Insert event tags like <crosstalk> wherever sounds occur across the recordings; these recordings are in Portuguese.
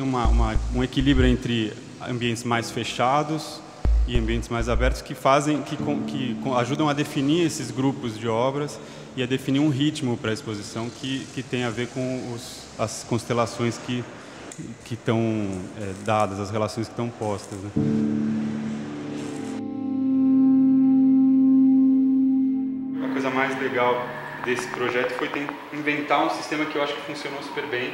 uma, uma, um equilíbrio entre ambientes mais fechados e ambientes mais abertos que fazem, que, que ajudam a definir esses grupos de obras e a definir um ritmo para a exposição que, que tem a ver com os, as constelações que que estão é, dadas, as relações que estão postas. Né? A coisa mais legal desse projeto foi inventar um sistema que eu acho que funcionou super bem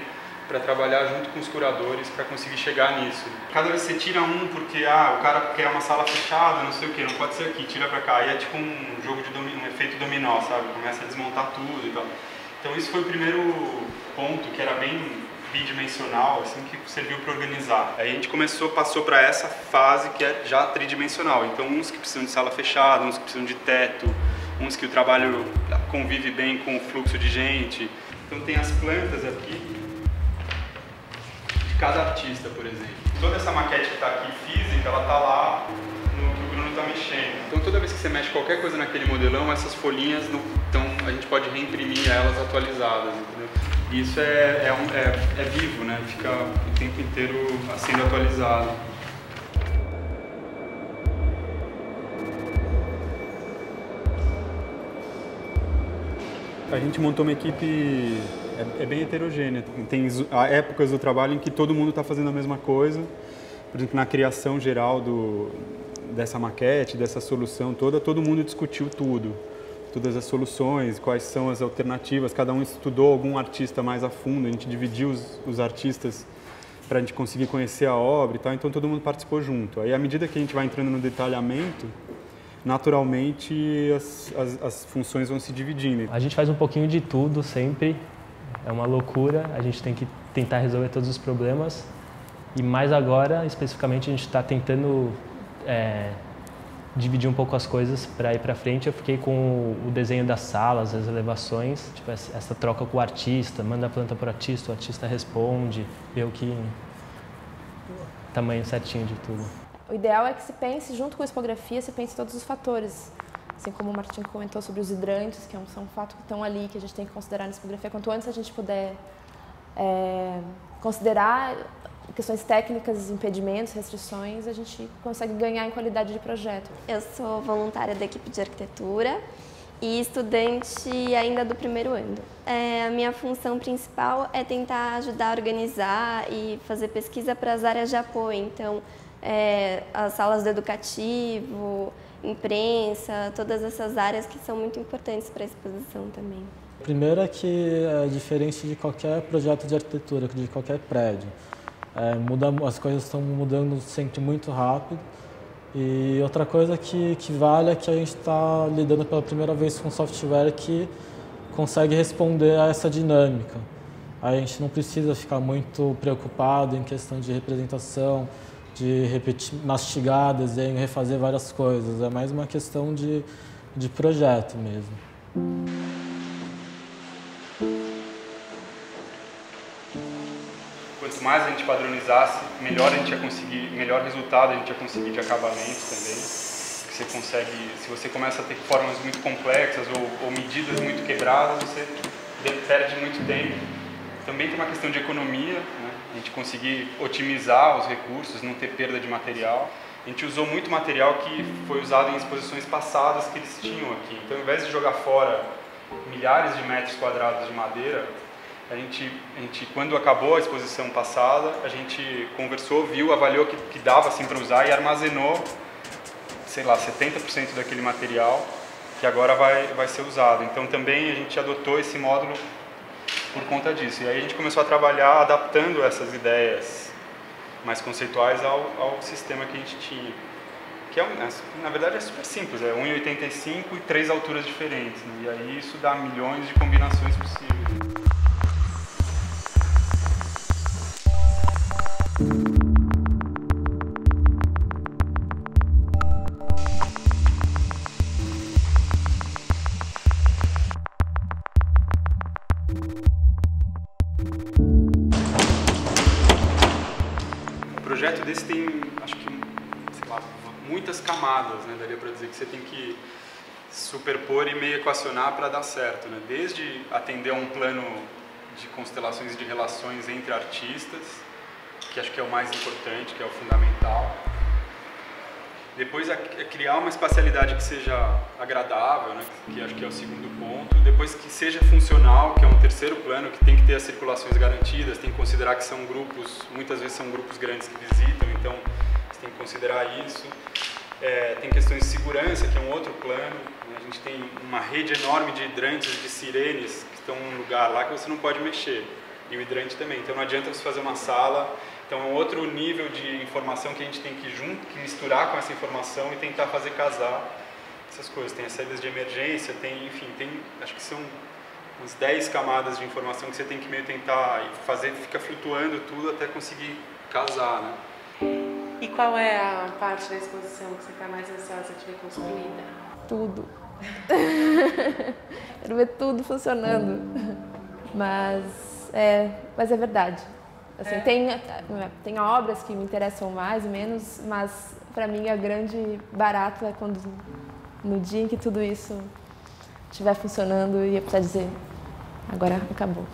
para trabalhar junto com os curadores para conseguir chegar nisso. Cada vez você tira um porque ah, o cara quer uma sala fechada, não sei o que, não pode ser aqui, tira para cá. E é tipo um jogo de um efeito dominó, sabe? Começa a desmontar tudo e tal. Então isso foi o primeiro ponto que era bem bidimensional, assim que serviu para organizar. Aí a gente começou, passou para essa fase que é já tridimensional. Então uns que precisam de sala fechada, uns que precisam de teto, uns que o trabalho convive bem com o fluxo de gente. Então tem as plantas aqui cada artista, por exemplo. Toda essa maquete que está aqui física, ela está lá no que o Bruno está mexendo. Então toda vez que você mexe qualquer coisa naquele modelão, essas folhinhas, no, então a gente pode reimprimir elas atualizadas, entendeu? E isso é, é, um, é, é vivo, né? Fica o tempo inteiro sendo atualizado. A gente montou uma equipe é, é, bem heterogênea. Tem épocas do trabalho em que todo mundo está fazendo a mesma coisa. Por exemplo, na criação geral do, dessa maquete, dessa solução toda, todo mundo discutiu tudo todas as soluções, quais são as alternativas. Cada um estudou algum artista mais a fundo, a gente dividiu os, os artistas para a gente conseguir conhecer a obra e tal, então todo mundo participou junto. Aí, à medida que a gente vai entrando no detalhamento, naturalmente as, as, as funções vão se dividindo. A gente faz um pouquinho de tudo sempre, é uma loucura, a gente tem que tentar resolver todos os problemas. E mais agora, especificamente, a gente está tentando é, dividir um pouco as coisas para ir para frente. Eu fiquei com o desenho das salas, as elevações, tipo essa troca com o artista, manda a planta para o artista, o artista responde, vê o que tamanho certinho de tudo. O ideal é que se pense junto com a expografia, se pense todos os fatores. Assim como o Martin comentou sobre os hidrantes, que são um fato que estão ali, que a gente tem que considerar na expografia. Quanto antes a gente puder é, considerar questões técnicas, impedimentos, restrições, a gente consegue ganhar em qualidade de projeto. Eu sou voluntária da equipe de arquitetura e estudante ainda do primeiro ano. É, a minha função principal é tentar ajudar a organizar e fazer pesquisa para as áreas de apoio, então é, as salas do educativo, imprensa, todas essas áreas que são muito importantes para a exposição também. Primeiro é que é diferente de qualquer projeto de arquitetura, de qualquer prédio. É, muda, as coisas estão mudando sempre muito rápido. E outra coisa que, que vale é que a gente está lidando pela primeira vez com software que consegue responder a essa dinâmica. A gente não precisa ficar muito preocupado em questão de representação, de repetir, mastigar desenho, refazer várias coisas. É mais uma questão de, de projeto mesmo. quanto mais a gente padronizasse, melhor a gente ia conseguir, melhor resultado a gente ia conseguir de acabamento também. Você consegue, se você começa a ter formas muito complexas ou, ou medidas muito quebradas, você perde muito tempo. Também tem uma questão de economia? A gente conseguir otimizar os recursos, não ter perda de material. A gente usou muito material que foi usado em exposições passadas que eles tinham aqui. Então, ao invés de jogar fora milhares de metros quadrados de madeira, a gente, a gente, quando acabou a exposição passada, a gente conversou, viu, avaliou que, que dava assim para usar e armazenou, sei lá, 70% daquele material que agora vai, vai ser usado. Então também a gente adotou esse módulo por conta disso. E aí a gente começou a trabalhar adaptando essas ideias mais conceituais ao, ao sistema que a gente tinha. Que é, na verdade é super simples, é 1,85 e três alturas diferentes. Né? E aí isso dá milhões de combinações possíveis. Projeto desse tem, acho que, sei lá, muitas camadas, né? Daria para dizer que você tem que superpor e meio equacionar para dar certo, né? Desde atender a um plano de constelações de relações entre artistas, que acho que é o mais importante, que é o fundamental. Depois é criar uma espacialidade que seja agradável, né, que acho que é o segundo ponto. Depois que seja funcional, que é um terceiro plano, que tem que ter as circulações garantidas, tem que considerar que são grupos, muitas vezes são grupos grandes que visitam, então você tem que considerar isso. É, tem questões de segurança, que é um outro plano. Né, a gente tem uma rede enorme de hidrantes, de sirenes, que estão num lugar lá que você não pode mexer. E o hidrante também. Então não adianta você fazer uma sala então é um outro nível de informação que a gente tem que junto, que misturar com essa informação e tentar fazer casar essas coisas. Tem as saídas de emergência, tem, enfim, tem, acho que são uns 10 camadas de informação que você tem que meio tentar fazer, fica flutuando tudo até conseguir casar, né? E qual é a parte da exposição que você está mais ansiosa de ver construída? Tudo. <laughs> Quero ver tudo funcionando. Mas é, mas é verdade. Assim, é. tem, tem obras que me interessam mais e menos, mas para mim a grande barato é quando no dia em que tudo isso estiver funcionando e eu precisar dizer agora acabou.